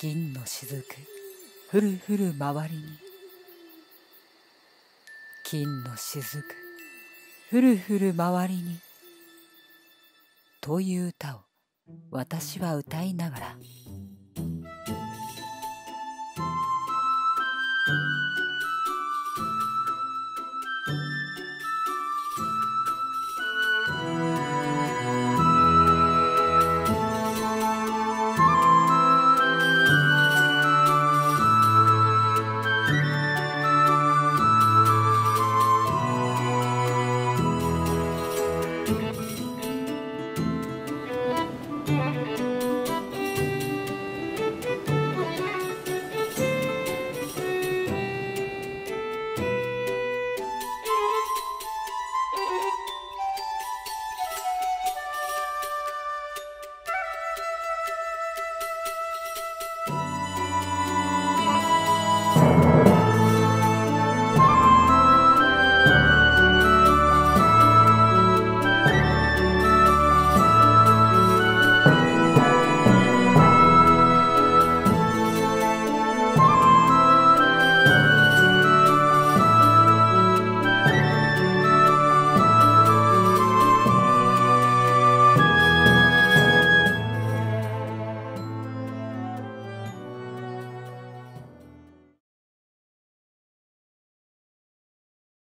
銀の雫ふるふる周りに。金の雫ふるふる周りに。という歌を私は歌いながら